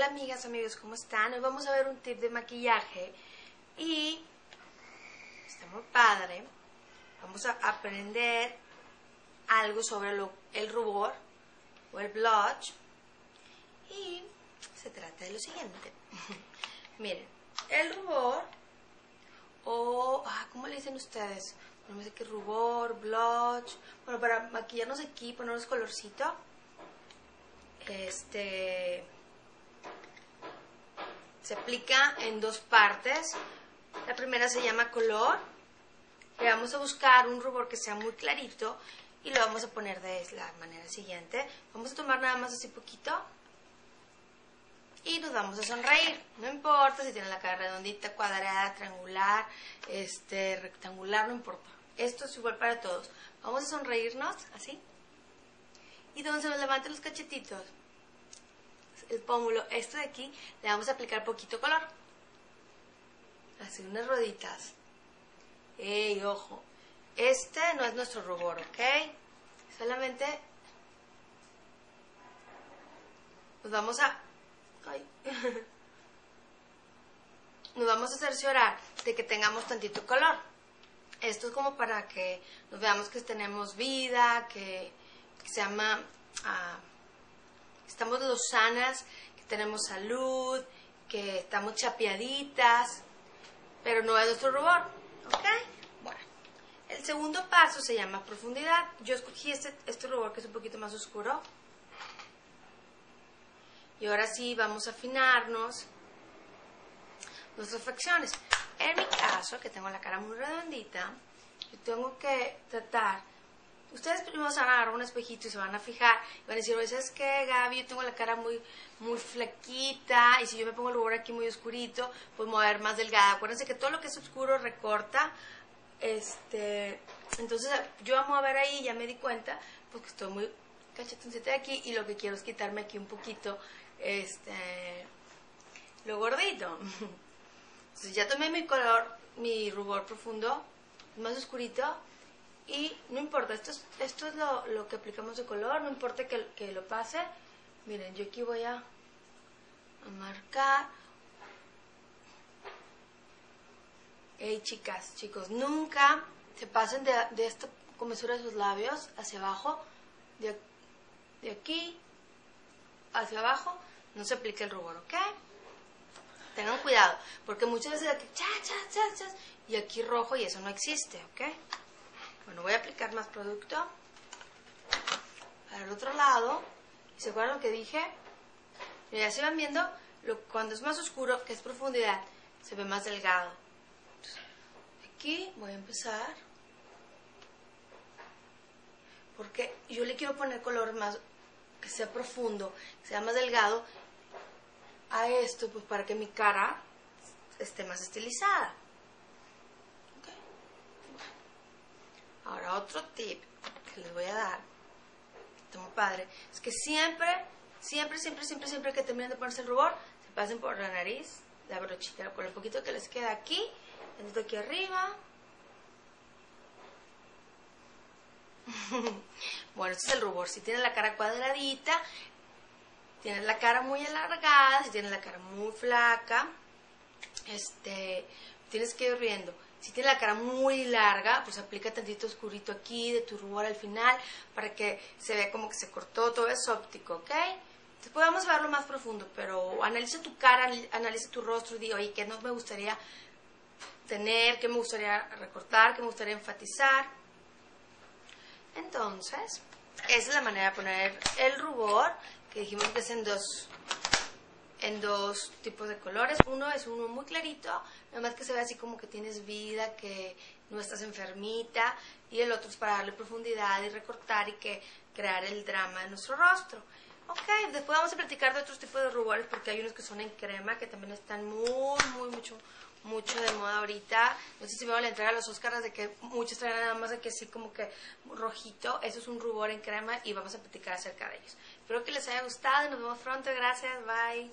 Hola amigas, amigos, ¿cómo están? Hoy vamos a ver un tip de maquillaje y está muy padre. Vamos a aprender algo sobre el rubor o el blush y se trata de lo siguiente. Miren, el rubor o, ah, ¿cómo le dicen ustedes? No sé qué rubor, blush. Bueno, para maquillarnos aquí, ponernos colorcito. Este se aplica en dos partes. La primera se llama color. Le vamos a buscar un rubor que sea muy clarito y lo vamos a poner de la manera siguiente. Vamos a tomar nada más así poquito y nos vamos a sonreír. No importa si tiene la cara redondita, cuadrada, triangular, este, rectangular, no importa. Esto es igual para todos. Vamos a sonreírnos así. Y donde se nos levanten los cachetitos, el pómulo, esto de aquí, le vamos a aplicar poquito color. Así, unas roditas. ¡Ey, ojo! Este no es nuestro rubor, ¿ok? Solamente nos vamos a... ay. nos vamos a cerciorar de que tengamos tantito color. Esto es como para que nos veamos que tenemos vida, que, que se llama... ah, estamos lozanas, que tenemos salud, que estamos chapeaditas, pero no es nuestro rubor, ¿ok? Bueno, el segundo paso se llama profundidad. Yo escogí este, este rubor que es un poquito más oscuro. Y ahora sí vamos a afinarnos nuestras facciones. En mi caso, que tengo la cara muy redondita, yo tengo que tratar Ustedes primero se van a agarrar un espejito y se van a fijar y van a decir, oye, ¿sabes qué, Gaby? Yo tengo la cara muy, muy flaquita y si yo me pongo el rubor aquí muy oscurito, pues me a ver más delgada. Acuérdense que todo lo que es oscuro recorta. Este, entonces yo vamos a ver ahí, ya me di cuenta, pues que estoy muy cachetoncita de aquí y lo que quiero es quitarme aquí un poquito este, lo gordito. Entonces ya tomé mi color, mi rubor profundo, más oscurito, y no importa, esto es, esto es lo, lo que aplicamos de color, no importa que, que lo pase. Miren, yo aquí voy a, marcar. Hey chicas, chicos, nunca se pasen de, de esta comesura de sus labios hacia abajo, de, de aquí hacia abajo, no se aplique el rubor, ¿ok? Tengan cuidado, porque muchas veces aquí, cha, cha, cha, cha, y aquí rojo y eso no existe, ¿ok? Bueno, voy a aplicar más producto para el otro lado. ¿Y se acuerdan lo que dije? Mira, ya se van viendo, lo, cuando es más oscuro, que es profundidad, se ve más delgado. Aquí voy a empezar. Porque yo le quiero poner color más, que sea profundo, que sea más delgado a esto, pues para que mi cara esté más estilizada. Ahora, otro tip que les voy a dar, muy padre, es que siempre, siempre, siempre, siempre, siempre que terminen de ponerse el rubor, se pasen por la nariz, la brochita, por el poquito que les queda aquí, esto aquí arriba. bueno, este es el rubor. Si tienen la cara cuadradita, tienen la cara muy alargada, si tienen la cara muy flaca, este, tienes que ir viendo. Si tiene la cara muy larga, pues aplica tantito oscurito aquí de tu rubor al final para que se vea como que se cortó, todo es óptico, ¿ok? Entonces podemos verlo más profundo, pero analiza tu cara, analiza tu rostro y diga, oye, ¿qué no me gustaría tener? ¿Qué me gustaría recortar? ¿Qué me gustaría enfatizar? Entonces, esa es la manera de poner el rubor, que dijimos que es en dos, en dos tipos de colores. Uno es uno muy clarito, nada más que se ve así como que tienes vida, que no estás enfermita, y el otro es para darle profundidad y recortar y que crear el drama de nuestro rostro. Ok, después vamos a platicar de otros tipos de rubores porque hay unos que son en crema que también están muy, muy, mucho, mucho de moda ahorita. No sé si me van a entregar a los Óscares de que muchos traen nada más de que así como que rojito. Eso es un rubor en crema y vamos a platicar acerca de ellos. Espero que les haya gustado nos vemos pronto. Gracias, bye.